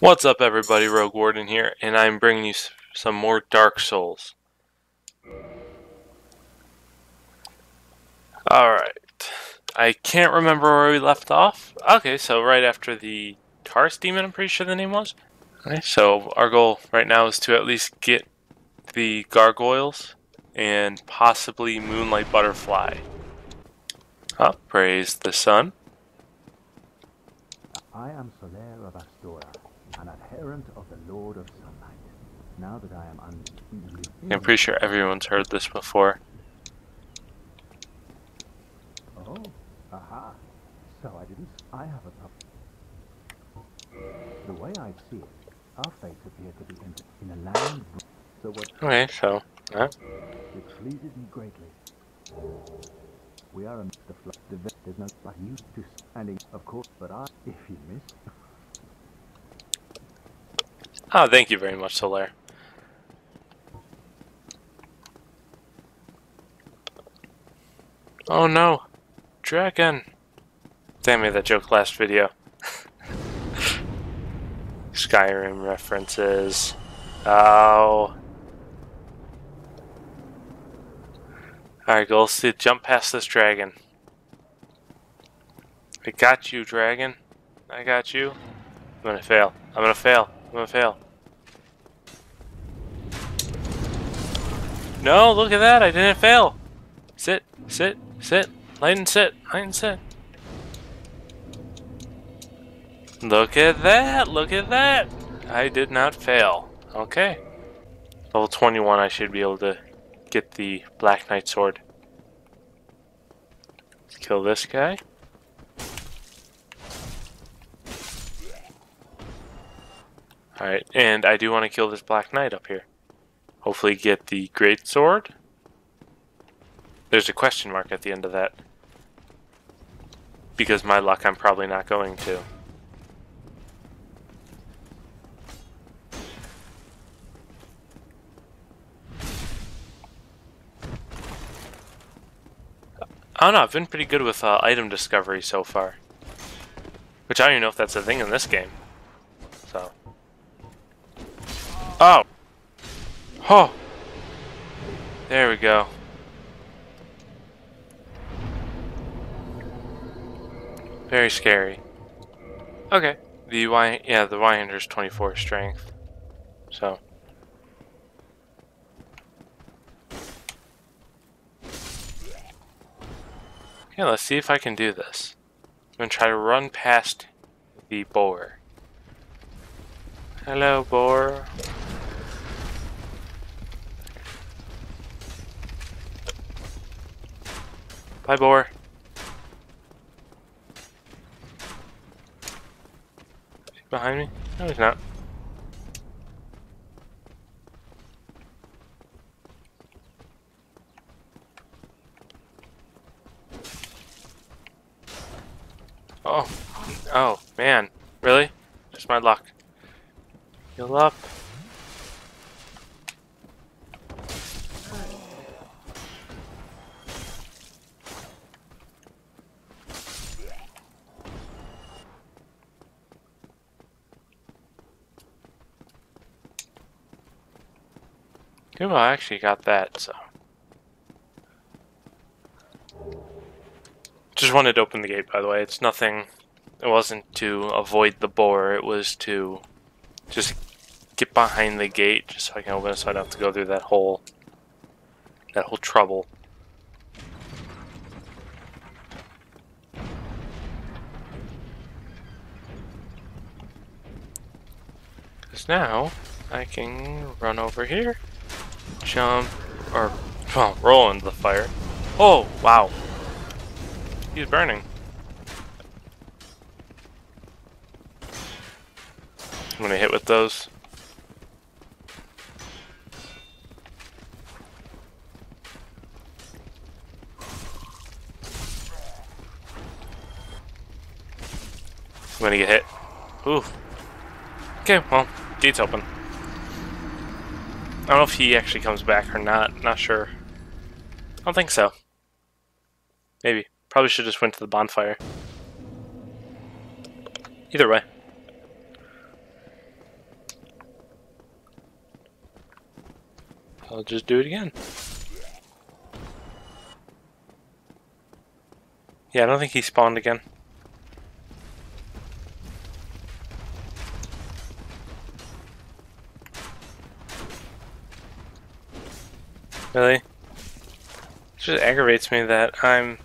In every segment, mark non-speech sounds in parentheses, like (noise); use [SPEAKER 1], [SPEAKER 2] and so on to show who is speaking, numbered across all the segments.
[SPEAKER 1] What's up everybody, Rogue Warden here, and I'm bringing you some more Dark Souls. Alright, I can't remember where we left off. Okay, so right after the Taurus Demon, I'm pretty sure the name was. Okay, so our goal right now is to at least get the Gargoyles and possibly Moonlight Butterfly. Oh, praise the sun.
[SPEAKER 2] I am Solaire of Astora, an adherent of the Lord of Sunlight. Now that I am un-
[SPEAKER 1] I'm pretty sure everyone's heard this before.
[SPEAKER 2] Oh, aha. So I didn't. I have a pup. The way I see it, our fates appear to be in, in a land. So what?
[SPEAKER 1] Okay, so, uh,
[SPEAKER 2] It pleases me greatly. We are amidst the flood. The ve- there's no but you to standing, of course. But I, if you miss,
[SPEAKER 1] oh, thank you very much, Solaire. Oh no, dragon! Damn me that joke last video. (laughs) Skyrim references. Oh. Alright, go see jump past this dragon. I got you, dragon. I got you. I'm gonna fail. I'm gonna fail. I'm gonna fail. No, look at that. I didn't fail. Sit, sit, sit. Light and sit. Light and sit. Look at that. Look at that. I did not fail. Okay. Level 21, I should be able to get the Black Knight sword. Let's kill this guy. Alright, and I do want to kill this Black Knight up here. Hopefully get the Great Sword. There's a question mark at the end of that. Because my luck, I'm probably not going to. I don't know, I've been pretty good with uh, item discovery so far. Which I don't even know if that's a thing in this game. So. Oh! Oh! There we go. Very scary. Okay. The Y, yeah, the Y-Hunter's 24 strength. So. Okay, let's see if I can do this. I'm gonna try to run past the boar. Hello, boar. Bye, boar. Is he behind me? No, he's not. Oh, oh, man. Really? Just my luck. Heal up. I actually got that, so. Just wanted to open the gate, by the way. It's nothing. It wasn't to avoid the boar. It was to just get behind the gate, just so I can open it, so I don't have to go through that whole that whole trouble. Because now I can run over here, jump, or well, roll into the fire. Oh wow! He's burning. I'm gonna hit with those. I'm gonna get hit. Ooh. Okay, well, gate's open. I don't know if he actually comes back or not. Not sure. I don't think so. Maybe. Probably should just went to the bonfire. Either way. I'll just do it again. Yeah, I don't think he spawned again. Really? It just aggravates me that I'm...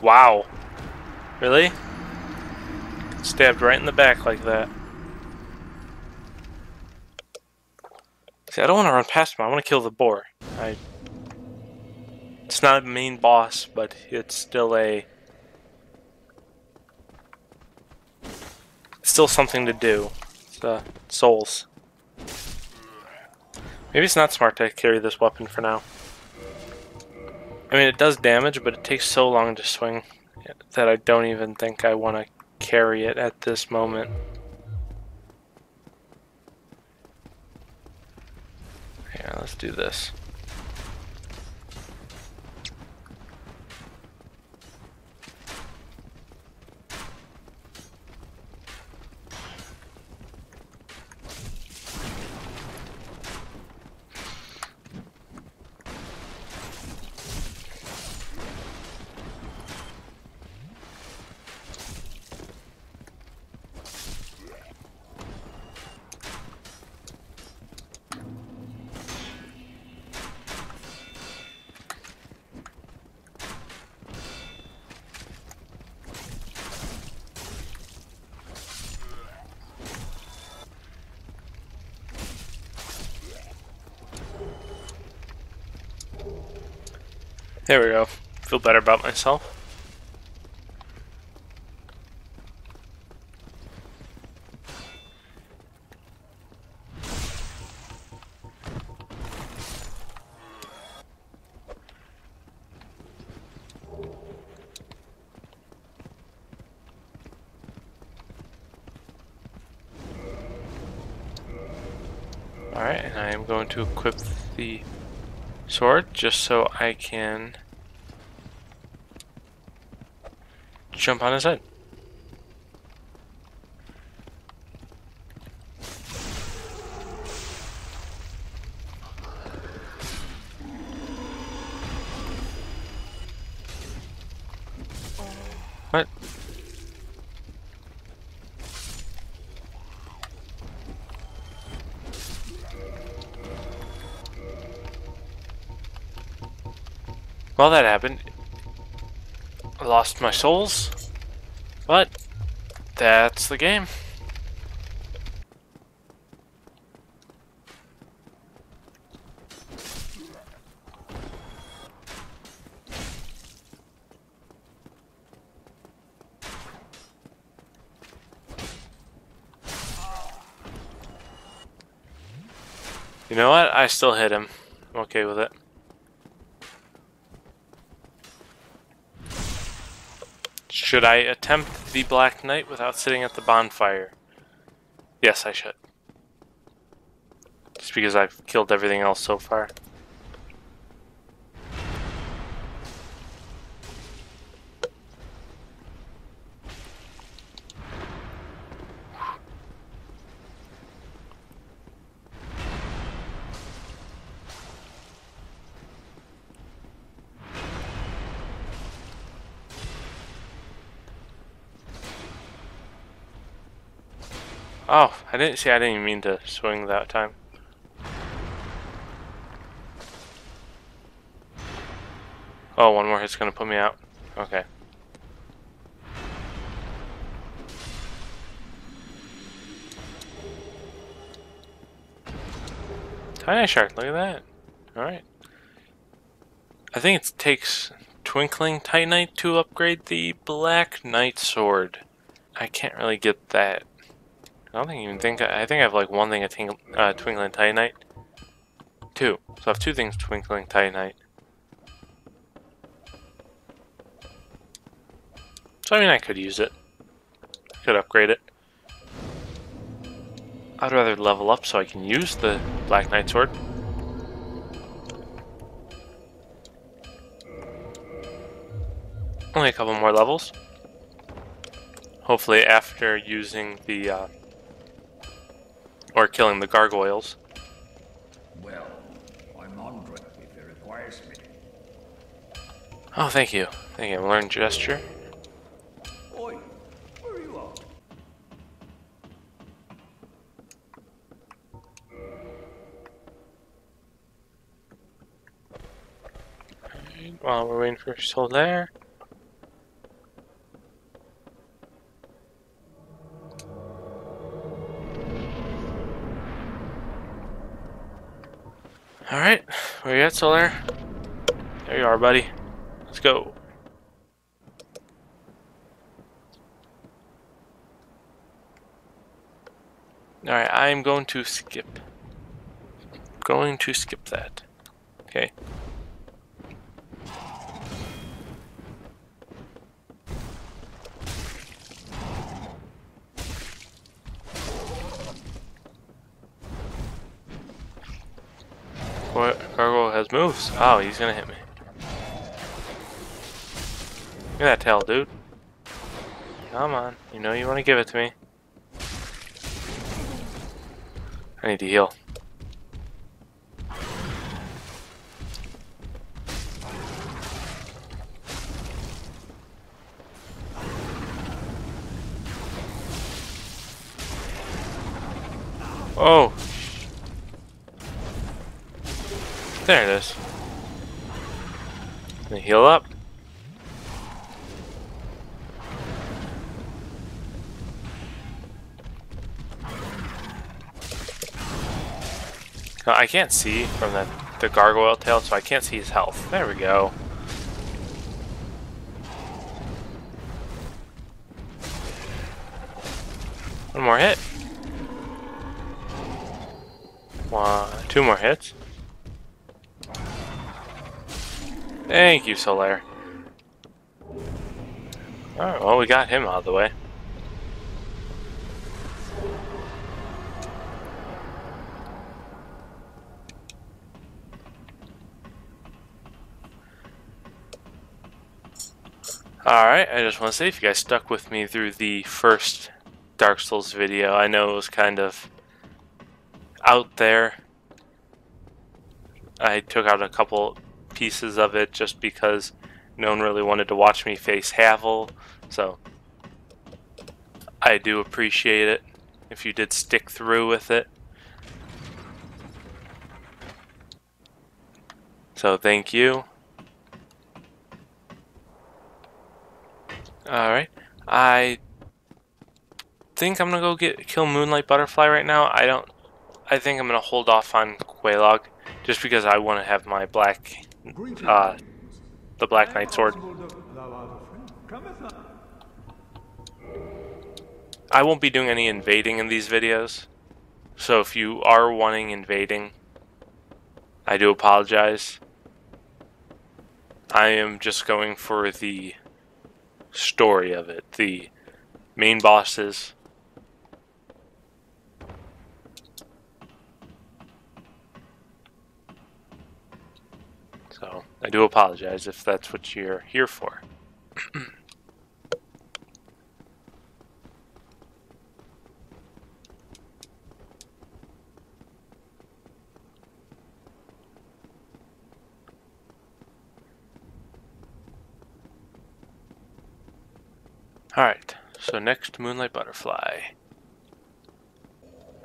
[SPEAKER 1] Wow. Really? Stabbed right in the back like that. See, I don't want to run past him. I want to kill the boar. I... It's not a main boss, but it's still a... still something to do. The souls. Maybe it's not smart to carry this weapon for now. I mean, it does damage, but it takes so long to swing that I don't even think I want to carry it at this moment. Yeah, let's do this. There we go. Feel better about myself. Alright, and I am going to equip sword just so I can jump on his head. What? Well, that happened. I lost my souls, but that's the game. You know what? I still hit him. I'm okay with it. Should I attempt the Black Knight without sitting at the bonfire? Yes, I should. Just because I've killed everything else so far. I didn't see. I didn't even mean to swing that time. Oh, one more hit's gonna put me out. Okay. Tiny shark, look at that. Alright. I think it takes Twinkling Titanite to upgrade the Black Knight Sword. I can't really get that I don't think even think I think I have like one thing of ting uh, Twinkling Titanite. Two. So I have two things Twinkling Titanite. So I mean I could use it. Could upgrade it. I'd rather level up so I can use the Black Knight Sword. Only a couple more levels. hopefully after using the uh, or killing the gargoyles.
[SPEAKER 3] Well, I'm Andre if it requires me.
[SPEAKER 1] Oh, thank you. Thank you. Learn gesture.
[SPEAKER 3] Oi, where are you off?
[SPEAKER 1] While we're waiting for Solaire. Where you at, Solaire? There you are, buddy. Let's go. Alright, I'm going to skip. Going to skip that. Okay. Moves. Oh, he's gonna hit me. Look at that tail, dude. Come on. You know you want to give it to me. I need to heal. Oh. There it is. Heal up. Oh, I can't see from the, the gargoyle tail, so I can't see his health. There we go. One more hit. One, two more hits. Thank you, Solaire. Alright, well, we got him out of the way. Alright, I just want to say if you guys stuck with me through the first Dark Souls video, I know it was kind of out there. I took out a couple pieces of it just because no one really wanted to watch me face Havel, so I do appreciate it if you did stick through with it. So thank you. Alright. I think I'm gonna go get kill Moonlight Butterfly right now. I don't I think I'm gonna hold off on Quelaag just because I wanna have my black uh the Black Knight sword. I won't be doing any invading in these videos. So if you are wanting invading, I do apologize. I am just going for the story of it. The main bosses. So, I do apologize if that's what you're here for. (clears throat) Alright, so next Moonlight Butterfly.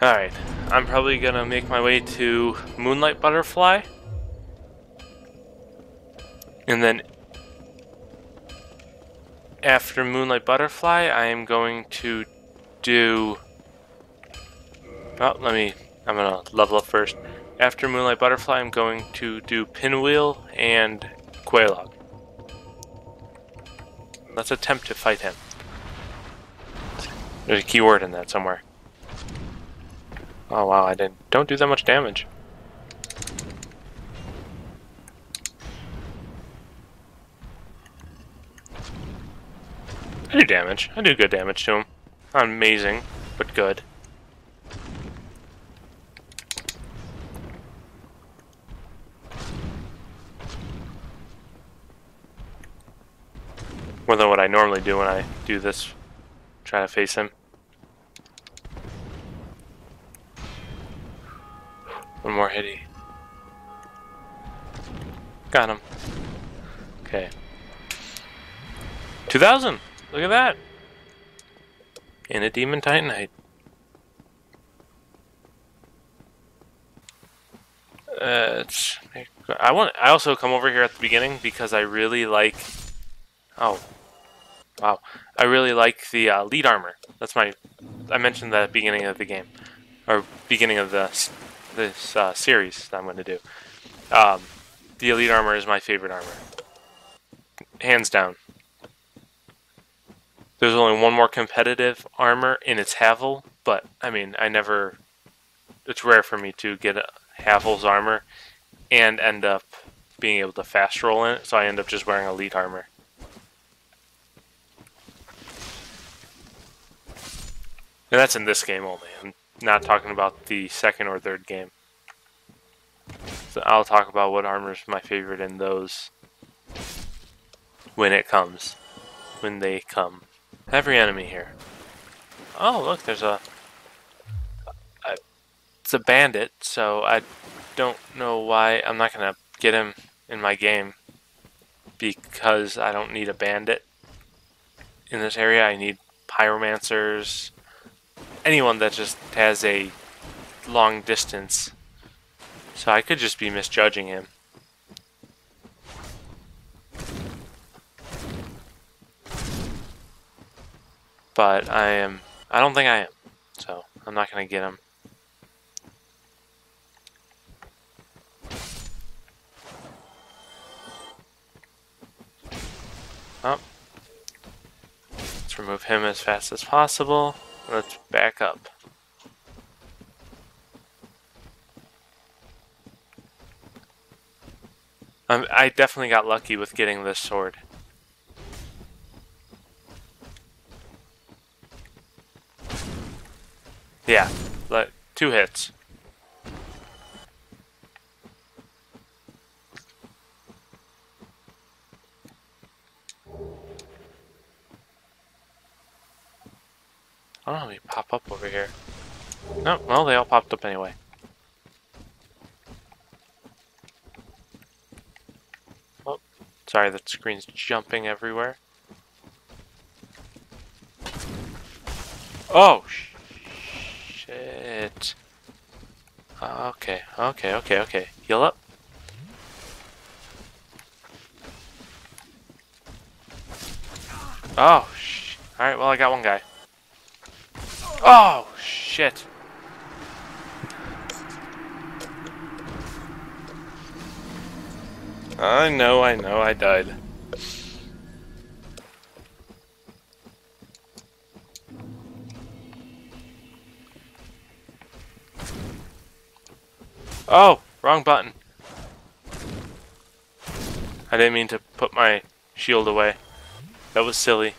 [SPEAKER 1] Alright, I'm probably gonna make my way to Moonlight Butterfly. And then after Moonlight Butterfly, I am going to do... Oh, let me... I'm gonna level up first. After Moonlight Butterfly, I'm going to do Pinwheel and Quelaag. Let's attempt to fight him. There's a keyword in that somewhere. Oh wow, I didn't don't do that much damage. I do damage. I do good damage to him. Not amazing, but good. More than what I normally do when I do this Try to face him. One more hitty. Got him. Okay. 2000! Look at that! In a Demon Titanite. Uh, I want. I also come over here at the beginning because I really like. Oh, wow! I really like the uh, lead armor. That's my. I mentioned that at the beginning of the game, or beginning of the this uh, series that I'm going to do. Um, the elite armor is my favorite armor, hands down. There's only one more competitive armor in its Havel, but I mean, I never. It's rare for me to get a Havel's armor and end up being able to fast roll in it, so I end up just wearing elite armor. And that's in this game only. I'm not talking about the second or third game. So I'll talk about what armor is my favorite in those when it comes. When they come. Every enemy here. Oh, look, there's a... a it's a bandit, so I don't know why I'm not going to get him in my game. Because I don't need a bandit in this area. I need pyromancers, anyone that just has a long distance. So I could just be misjudging him. But I am, I don't think I am. So I'm not to get him. Oh. Let's remove him as fast as possible. Let's back up. I definitely got lucky with getting this sword. Yeah, like two hits. I don't know, how they pop up over here. No, well, they all popped up anyway. Oh, sorry, the screen's jumping everywhere. Oh, shit. Okay, okay, okay, okay. Heal up. Oh, Alright, well, I got one guy. Oh, shit. I know, I know, I died. Oh, wrong button. I didn't mean to put my shield away. That was silly.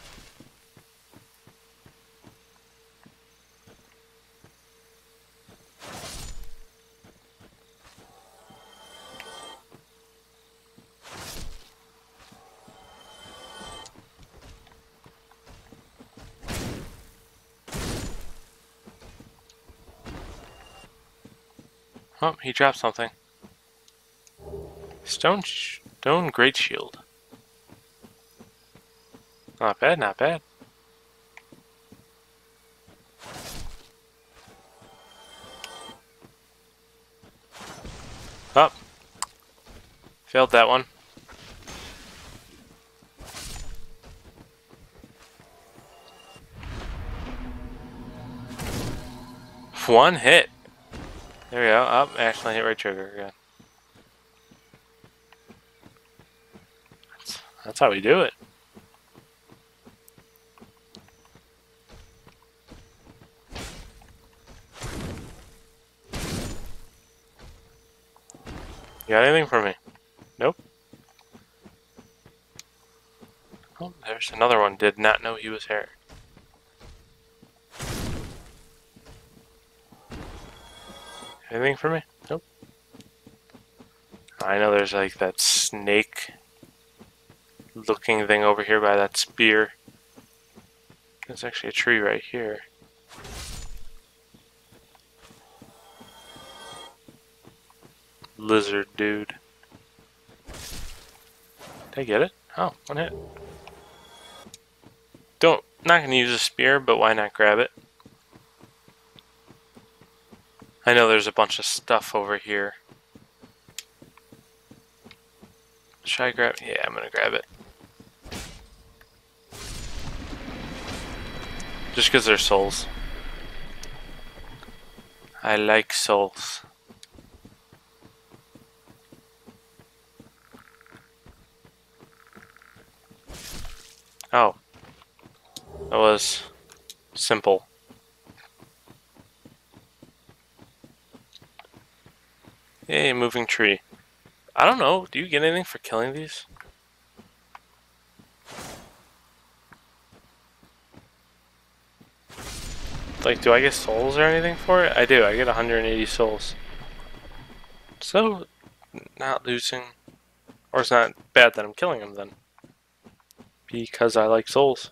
[SPEAKER 1] Oh, he dropped something. Stone, stone great shield. Not bad, not bad. Up. Oh. Failed that one. One hit. There we go. Up, oh, actually hit right trigger again. That's, that's how we do it. You got anything for me? Nope. Oh, there's another one. Did not know he was here. Anything for me? Nope. I know there's like that snake looking thing over here by that spear. There's actually a tree right here. Lizard dude. Did I get it? Oh, one hit. Don't, not gonna use a spear, but why not grab it? I know there's a bunch of stuff over here. Should I grab? Yeah, I'm gonna grab it. Just because they're souls. I like souls. Oh. That was simple. Yay, moving tree. I don't know. Do you get anything for killing these? Like, do I get souls or anything for it? I do. I get 180 souls. So, not losing. Or it's not bad that I'm killing them then. Because I like souls.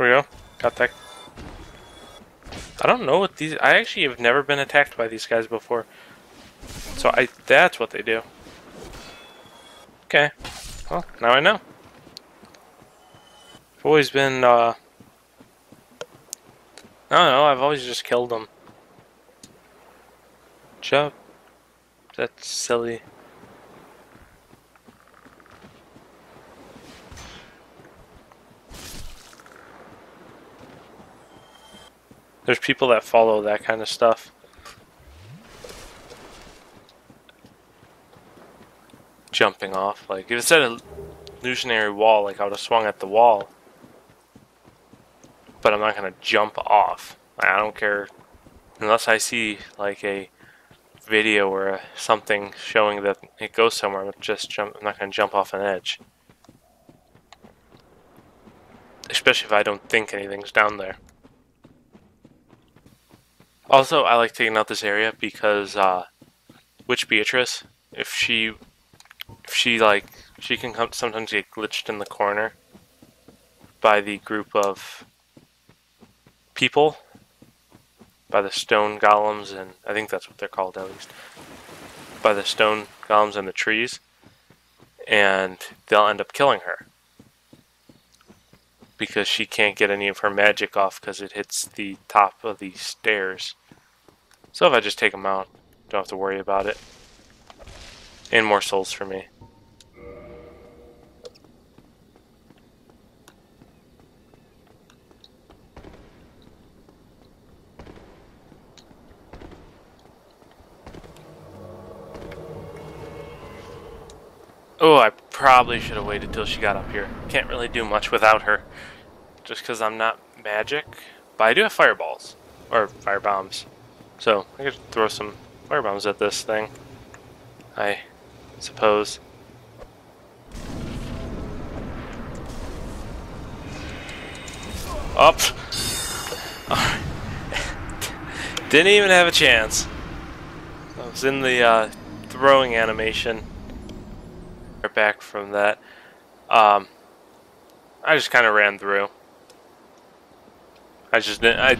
[SPEAKER 1] There we go. Got that. I don't know what these. I actually have never been attacked by these guys before. So I. That's what they do. Okay. Well, now I know. I've always been. uh... I don't know. I've always just killed them. Jump. That's silly. There's people that follow that kind of stuff. Jumping off. Like, if it said a illusionary wall, like, I would have swung at the wall. But I'm not to jump off. I don't care. Unless I see, like, a video or something showing that it goes somewhere, I'm just jump. I'm not to jump off an edge. Especially if I don't think anything's down there. Also, I like taking out this area because uh, Witch Beatrice, if she, if she like, she can come sometimes get glitched in the corner by the group of people, by the stone golems, and I think that's what they're called at least, by the stone golems and the trees, and they'll end up killing her because she can't get any of her magic off because it hits the top of the stairs. So if I just take them out, don't have to worry about it. And more souls for me. Oh, Probably should have waited till she got up here. Can't really do much without her. Just because I'm not magic. But I do have fireballs. Or fire bombs. So, I could throw some fire bombs at this thing. I suppose. Up! (laughs) Didn't even have a chance. I was in the uh, throwing animation. Back from that. Um, I just kind of ran through. I just didn't. I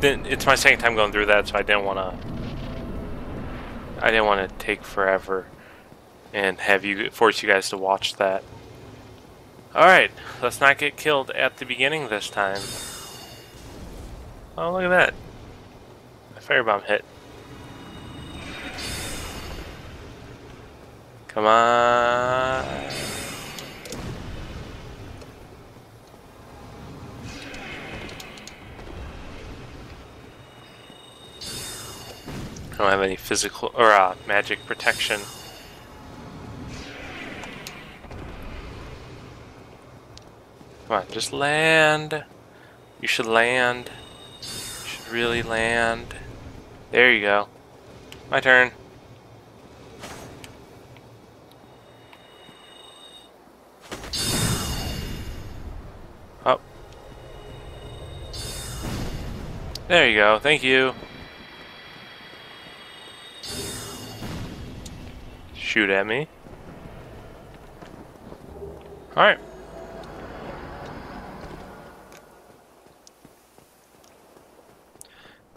[SPEAKER 1] didn't. It's my second time going through that, so I didn't want to. I didn't want to take forever and have you force you guys to watch that. All right, let's not get killed at the beginning this time. Oh, look at that! A firebomb hit. Come on. I don't have any physical or uh, magic protection. Come on, just land. You should land. You should really land. There you go. My turn. There you go. Thank you. Shoot at me. Alright.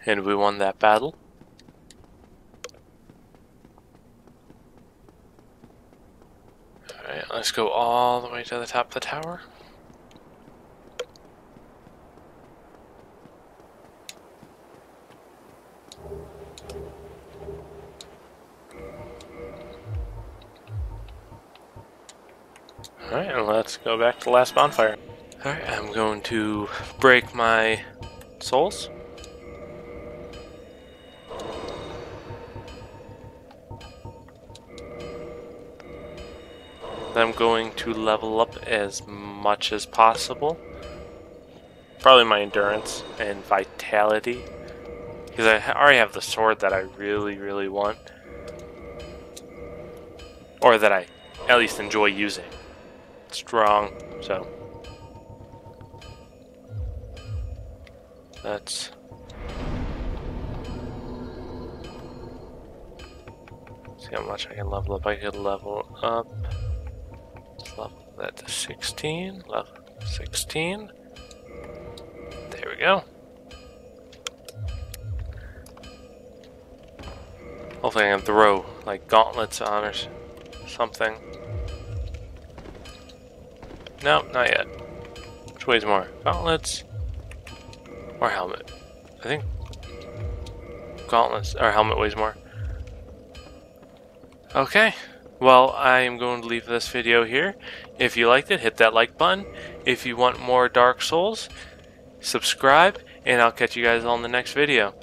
[SPEAKER 1] And we won that battle. Alright, let's go all the way to the top of the tower. Alright, and let's go back to the last bonfire. Alright, I'm going to break my souls. I'm going to level up as much as possible. Probably my endurance and vitality. Because I already have the sword that I really, really want. Or that I at least enjoy using. Strong, so. That's. See how much I can level up. I could level up level that to 16, level 16. There we go. Hopefully I can throw like gauntlets on or something. No, not yet. Which weighs more? Gauntlets or helmet? I think gauntlets or helmet weighs more. Okay. Well, I am going to leave this video here. If you liked it, hit that like button. If you want more Dark Souls, subscribe, and I'll catch you guys on the next video.